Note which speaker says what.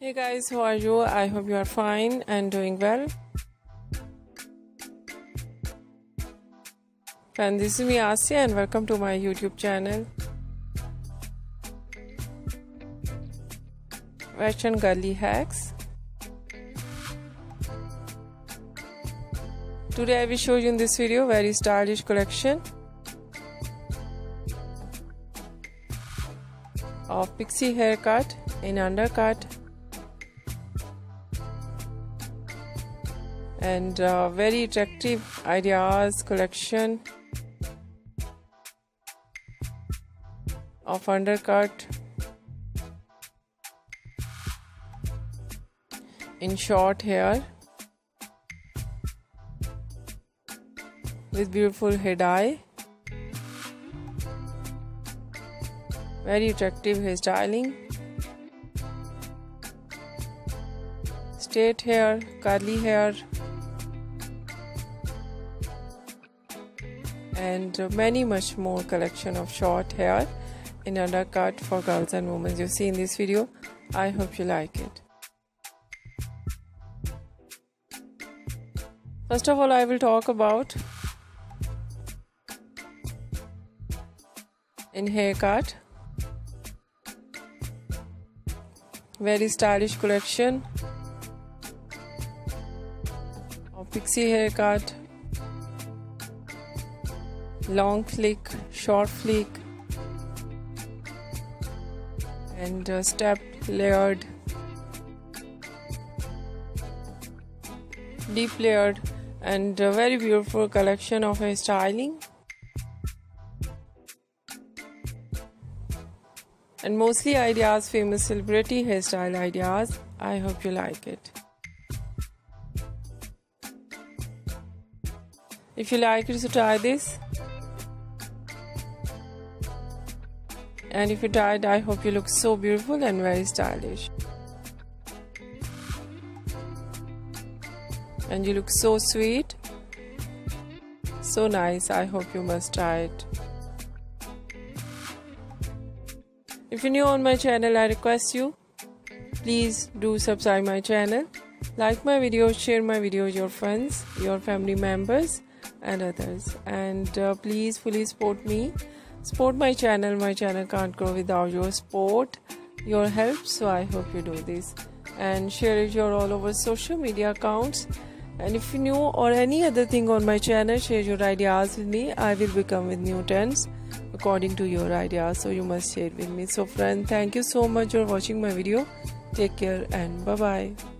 Speaker 1: Hey guys, how are you? I hope you are fine and doing well. And this is me Asya and welcome to my YouTube channel. Fashion Girly Hacks. Today I will show you in this video very stylish collection of pixie haircut in undercut and uh, very attractive ideas collection of undercut. In short hair. With beautiful hair dye. Very attractive hairstyling straight hair curly hair and many much more collection of short hair in undercut for girls and women. You see in this video. I hope you like it. First of all i will talk about in haircut. Very stylish collection of pixie haircut long flick short flick and uh, stepped layered deep layered and a very beautiful collection of a styling. And mostly ideas famous celebrity hairstyle ideas. I hope you like it. If you like it so try this and if you tried I hope you look so beautiful and very stylish. And you look so sweet. So nice. I hope you must try it. If you're new on my channel I request you please do subscribe my channel. Like my videos share my videos with your friends your family members and others. And uh, please fully support me support my channel. My channel can't grow without your support your help. So i hope you do this. And share it your all over social media accounts. And if you new or any other thing on my channel share your ideas with me. I will become with new trends according to your ideas. So you must share with me. So friend thank you so much for watching my video. Take care and bye bye